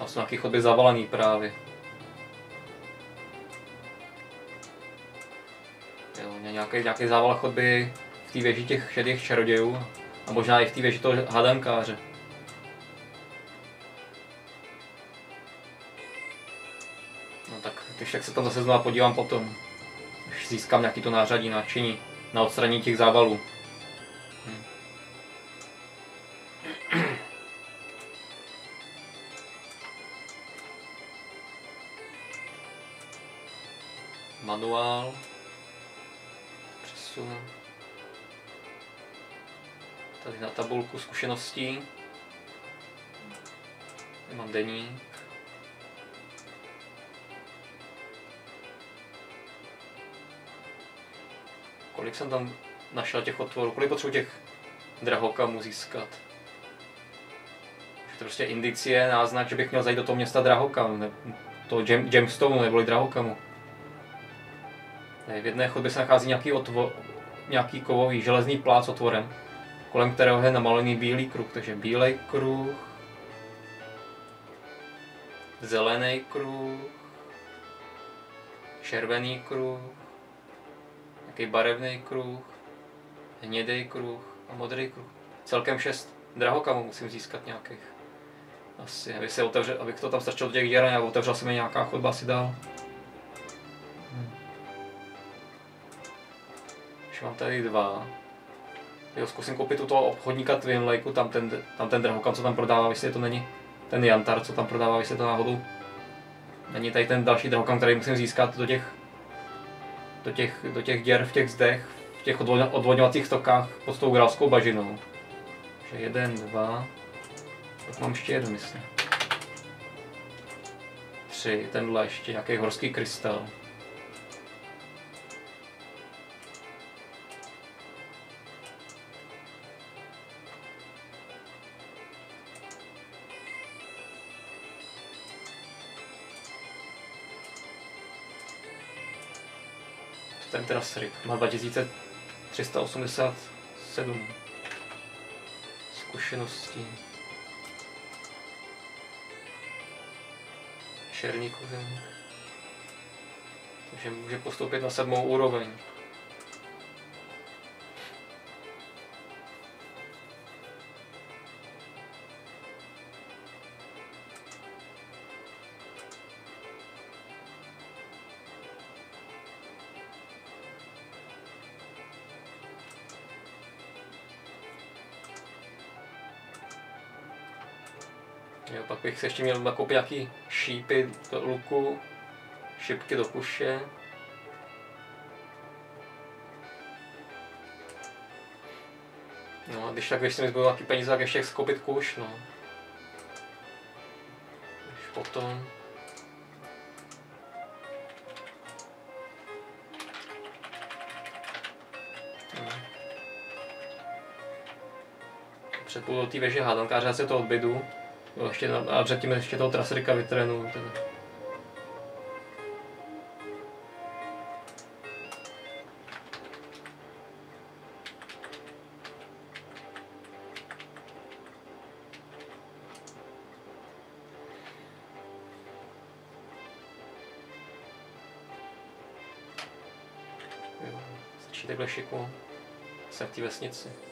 Tam jsou nějaký chodby zavalený právě. Jo, nějaký, nějaký zával chodby v té věži těch šedých čarodějů. A možná i v té věži toho hadankáře. No tak, když tak se tam zase znovu podívám potom. Když získám nějaký to nářadí, náčiní na odstranění těch závalů. Manuál. Přesunu. Tady na tabulku zkušeností. Tady mám deník. Kolik jsem tam našel těch otvorů? Kolik potřebuji těch drahokamů získat? To prostě indicie, náznak, že bych měl zajít do toho města drahokam, to gem, gemstone neboli drahokamu. V jedné chodbě se nachází nějaký, otvo, nějaký kovový železný plác otvorem, kolem kterého je namalený bílý kruh, takže bílej kruh, zelený kruh, červený kruh, nějaký barevný kruh, hnědý kruh a modrý kruh. Celkem šest drahokamů musím získat nějakých. Asi, aby se otevře, abych to tam strčil do těch děr a otevřel se mi nějaká chodba asi dál. Mám tady dva. Jo, zkusím koupit u toho obchodníka Twin Lakeu, tam ten, tam ten drahokam, co tam prodává, jestli to není ten Jantar, co tam prodává, jestli to náhodou není tady ten další drahokam, který musím získat do těch do těch, do těch děr v těch zdech, v těch odvodňovacích tokách pod tou grálskou bažinou. Takže jeden, dva, tak mám ještě jeden, myslím. Tři, tenhle ještě nějaký horský krystal. Ten teda má 2387 zkušeností. Šerníku Takže může postoupit na sedmou úroveň. Jo, pak bych se ještě měl nakoupit nějaký šípy do luku, šipky do kuše. No a když tak, když se mi zbudou nějaký peníze, tak ještě skoupit kuš, no. Když potom... No. Předpůl do té věže hádankáře, já se to odbydu. No, ještě na, a předtím ještě toho traserika vytrénuju. Teda. Stačí takhle šiku. Se v té vesnici.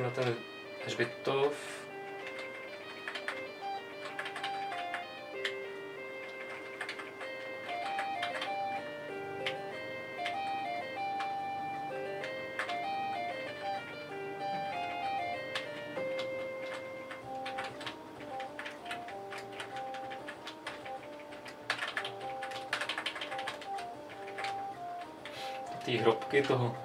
na ten hřbitov. Ty hrobky toho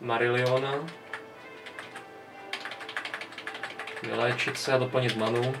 Mariliona. Vyléčit se a doplnit manu.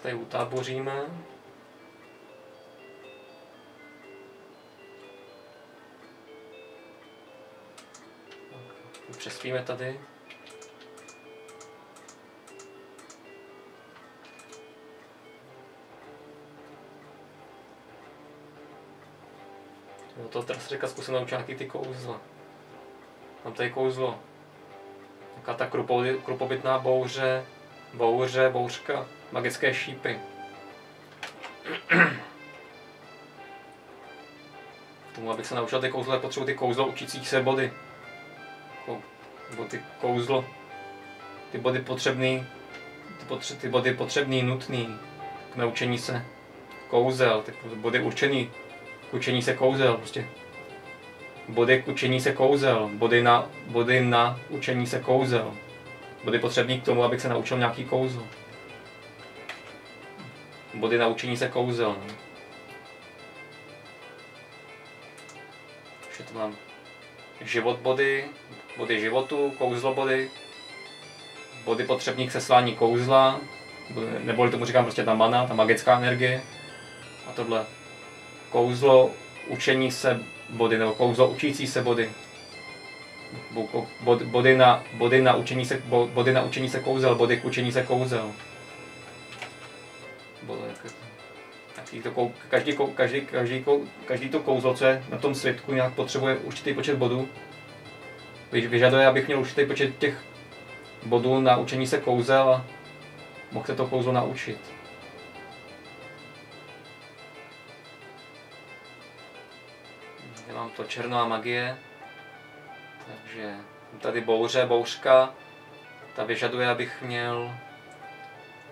Se tady utáboříme. Přespíme tady. Jo, to teraz říká, zkusím naučit nějaký ty kouzla. Mám tady kouzlo. Taká ta krupo- krupobytná bouře, bouře, bouřka, magické šípy. Tomu, abych se naučil ty kouzla, potřebuji ty kouzlo učících se body. Nebo ty kouzlo, ty body potřebný, ty, potře- ty body potřebný, nutný k naučení se kouzel, ty body určený k učení se kouzel, prostě body k učení se kouzel, body na, body na učení se kouzel, body potřebný k tomu, abych se naučil nějaký kouzlo. Body na učení se kouzel. no. Ještě tu mám život body, body životu, kouzlo body, body potřebný k seslání kouzla, neboli tomu říkám prostě ta mana, ta magická energie. A tohle kouzlo učení se body, nebo kouzlo učící se body. Body na, body na učení se, bo- body na učení se kouzel, body k učení se kouzel. Body, jak- Každý to, kou- každý, kou- každý, každý, kou- každý to kouzlo, co je na tom světku, nějak potřebuje určitý počet bodů. Vy- Vyžaduje, abych měl určitý počet těch bodů na učení se kouzel a mohl se to kouzlo naučit. Já mám to černá magie, takže tady bouře, bouřka, ta vyžaduje, abych měl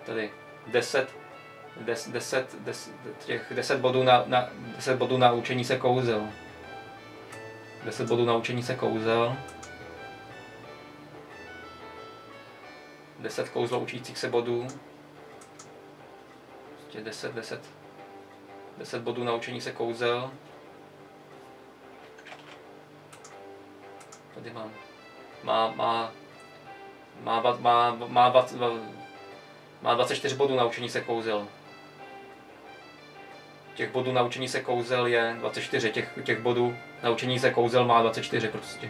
tady 10, 10, 10, 10 těch 10 bodů na, na, 10 bodů na učení se kouzel. 10 bodů na učení se kouzel. 10 kouzlo učících se bodů. Prostě 10, 10, 10 bodů na učení se kouzel. Tady mám. Má, má, má, má, má, má, má, má 24 bodů na učení se kouzel. Těch bodů na učení se kouzel je 24, těch, těch bodů na učení se kouzel má 24 prostě.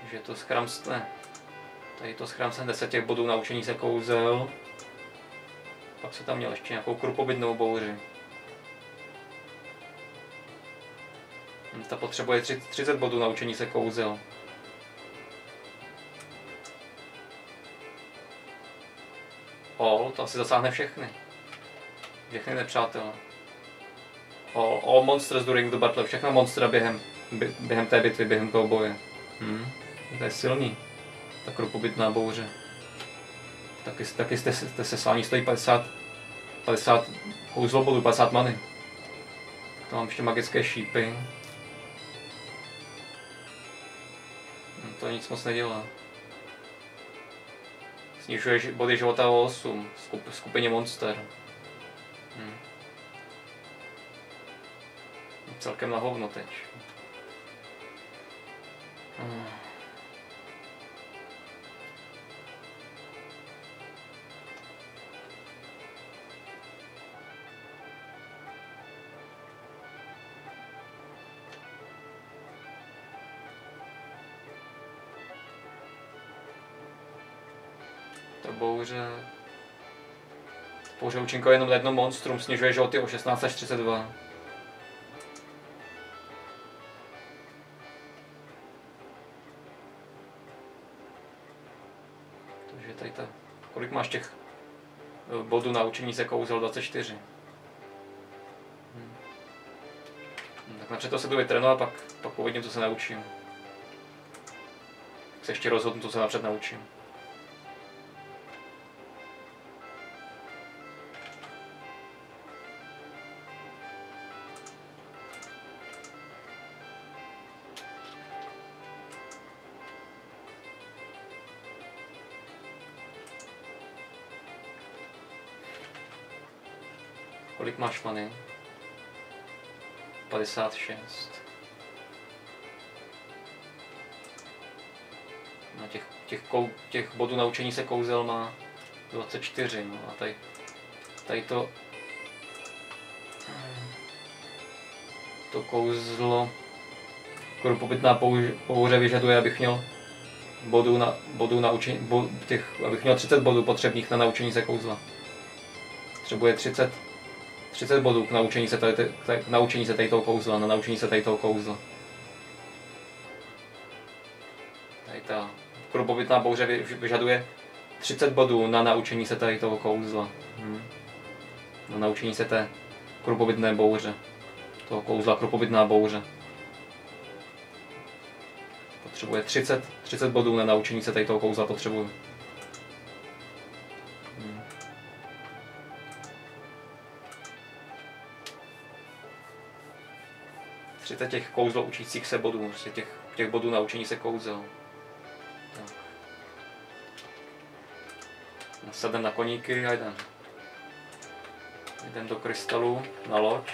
Takže to schramstne. Tady to schramstne 10 těch bodů na učení se kouzel. Pak se tam měl ještě nějakou krupobytnou bouři. Hm, Ta potřebuje tři- 30 bodů na učení se kouzel. All, to asi zasáhne všechny. Všechny nepřátelé. All, all monsters during the battle, všechna monstra během, bě- během té bitvy, během toho boje. Hm, to je silný. Ta krupobytná bouře. Taky, taky jste, jste seslání stojí 50, 50 kouzlo bodů, 50 many. To mám ještě magické šípy. Hm, To nic moc nedělá. Snižuje body života o 8 skup, skupině monster. Hm. Celkem na hovno teď. Hm. Ta bouře... Bouře účinkuje jenom na jedno monstrum, snižuje životy o 16 až 32. Takže tady ta... Kolik máš těch eh, bodů na učení se kouzel? 24. Hmm. Tak napřed to se budu vytrénovat, pak, pak uvidím, co se naučím. Tak se ještě rozhodnu, co se napřed naučím. Kolik máš many? 56. Na těch, těch, kou, těch bodů naučení se kouzel má 24, no a tady, tady to to kouzlo krupobytná pouře vyžaduje, abych měl bodů na, bodů na učení, bo, těch, abych měl 30 bodů potřebných na naučení se kouzla. Potřebuje 30 30 bodů k naučení se tady, k naučení se tady toho kouzla, na naučení se tady toho kouzla. Tady ta krubobytná bouře vyžaduje 30 bodů na naučení se tady toho kouzla. Hmm. Na naučení se té krubobytné bouře. Toho kouzla krubobytná bouře. Potřebuje 30, 30 bodů na naučení se tady toho kouzla potřebuju. 30 těch kouzlo učících se bodů, těch, těch bodů na učení se kouzel. Nasadem na koníky a jdem. Jdem do krystalu na loď.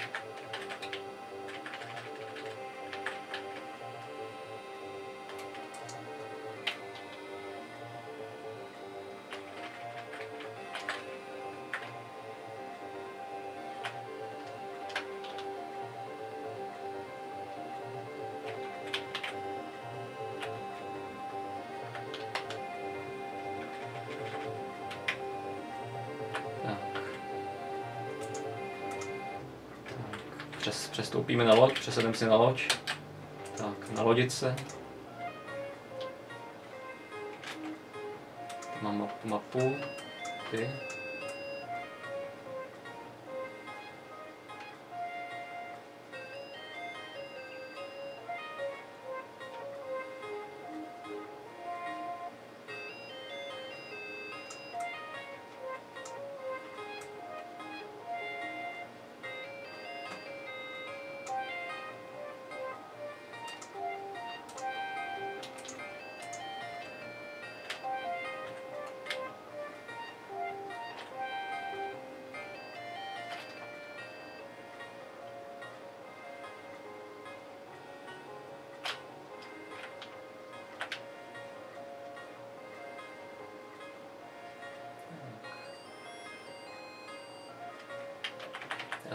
Přes, přestoupíme na loď, přesedeme si na loď. Tak, na lodice. Mám mapu. Ty.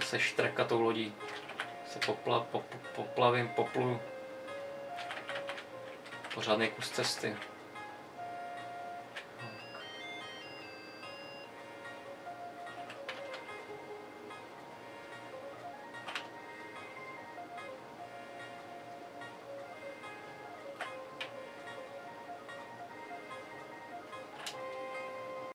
Se štrekatou lodí se popla, pop, poplavím, poplu pořádný kus cesty.